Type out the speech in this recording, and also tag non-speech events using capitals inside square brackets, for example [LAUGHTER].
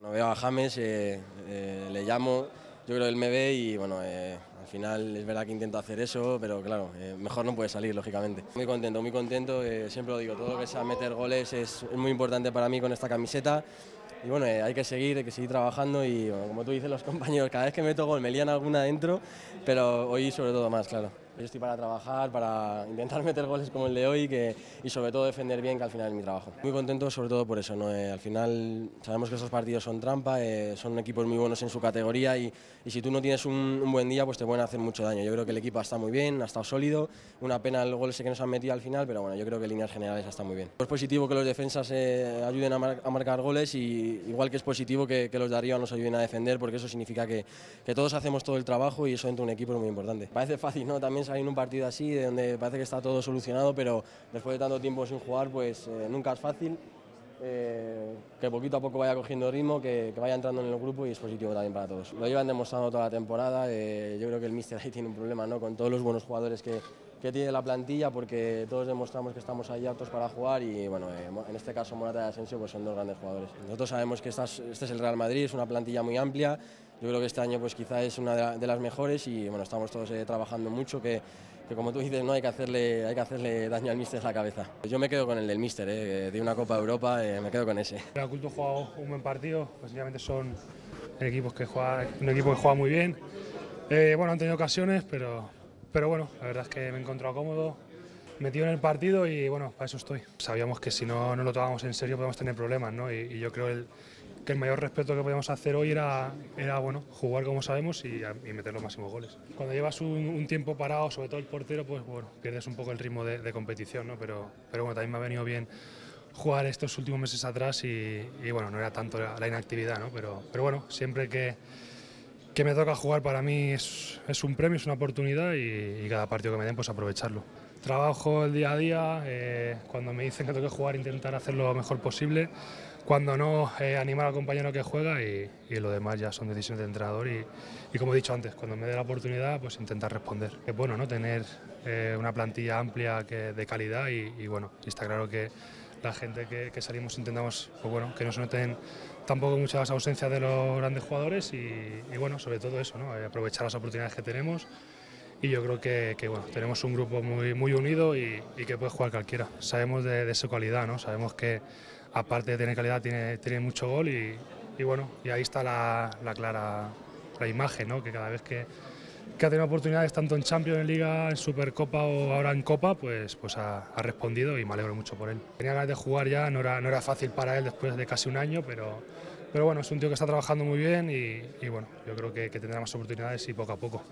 No veo a James, eh, eh, le llamo, yo creo que él me ve y bueno, eh, al final es verdad que intento hacer eso, pero claro, mejor no puede salir, lógicamente. Muy contento, muy contento, siempre lo digo, todo lo que sea meter goles es, muy importante para mí con esta camiseta. Y bueno, hay que seguir, hay que seguir trabajando y bueno, como tú dices los [LAUGHS] compañeros, cada vez que meto gol me lían alguna dentro, pero hoy sobre todo más, claro. Yo estoy para trabajar, para [LAUGHS] intentar meter goles como el de hoy que, y sobre todo defender bien, que al final es mi trabajo. Muy contento sobre todo por eso, ¿no? Eh, al final sabemos que estos partidos son trampa, eh, son equipos muy buenos en su categoría y, y si tú no tienes un, un, buen día pues te pueden hacer mucho daño. Yo creo que el equipo está muy bien, ha estado sólido, una pena el gol ese que nos han metido al final, pero bueno, yo creo que en líneas generales está muy bien. Es positivo que los defensas eh, ayuden a, mar a, marcar goles y igual que es positivo que, que, los de arriba nos ayuden a defender porque eso significa que, que todos hacemos todo el trabajo y eso dentro de un equipo es muy importante. Parece fácil, ¿no? También salir en un partido así, de donde parece que está todo solucionado, pero después de tanto tiempo sin jugar, pues eh, nunca es fácil. Eh, que poquito a poco vaya cogiendo ritmo, que, que, vaya entrando en el grupo y es positivo también para todos. Lo llevan demostrando toda la temporada, eh, yo creo que el míster ahí tiene un problema ¿no? con todos los buenos jugadores que, que tiene la plantilla porque todos demostramos que estamos ahí aptos para jugar y bueno, eh, en este caso Morata y Asensio pues son dos grandes jugadores. Nosotros sabemos que este es el Real Madrid, es una plantilla muy amplia, yo creo que este año pues quizá es una de, la, de las mejores y bueno, estamos todos eh, trabajando mucho que, que, como tú dices no hay que hacerle, hay que hacerle daño al míster en la cabeza. Yo me quedo con el del míster, eh, de una Copa Europa, eh, me quedo con ese. El Culto ha jugado un buen partido, básicamente son equipos que juega, un equipo que juega muy bien. Eh, bueno, han tenido ocasiones, pero, pero bueno, la verdad es que me he encontrado cómodo, metido en el partido y bueno, para eso estoy. Sabíamos que si no, no lo tomamos en serio podemos tener problemas, ¿no? Y, y yo creo el, que el mayor respeto que podíamos hacer hoy era, era bueno, jugar como sabemos y, y meter los máximos goles. Cuando llevas un, un, tiempo parado, sobre todo el portero, pues bueno, pierdes un poco el ritmo de, de competición, ¿no? Pero, pero bueno, también me ha venido bien jugar estos últimos meses atrás y, y bueno, no era tanto la, la inactividad, ¿no? Pero, pero bueno, siempre que, que me toca jugar para mí es, es un premio, es una oportunidad y, cada partido que me den pues aprovecharlo. Trabajo el día a día, eh, cuando me dicen que tengo que jugar intentar hacerlo lo mejor posible, cuando no eh, animar al compañero que juega y, lo demás ya son decisiones de entrenador y, como he dicho antes, cuando me dé la oportunidad pues intentar responder. Es bueno ¿no? tener eh, una plantilla amplia que, de calidad y bueno, está claro que la gente que, que, salimos intentamos pues bueno, que no se noten tampoco muchas ausencias de los grandes jugadores y, y bueno, sobre todo eso, ¿no? aprovechar las oportunidades que tenemos y yo creo que, que, bueno, tenemos un grupo muy, muy unido y, y, que puede jugar cualquiera. Sabemos de, de, su calidad, ¿no? sabemos que aparte de tener calidad tiene, tiene mucho gol y, y, bueno, y ahí está la, la clara la imagen, ¿no? que cada vez que, que ha tenido oportunidades tanto en Champions, en Liga, en Supercopa o ahora en Copa, pues, pues ha, respondido y me alegro mucho por él. Tenía ganas de jugar ya, no era, no era fácil para él después de casi un año, pero, pero bueno, es un tío que está trabajando muy bien y, bueno, yo creo que tendrá más oportunidades y poco a poco.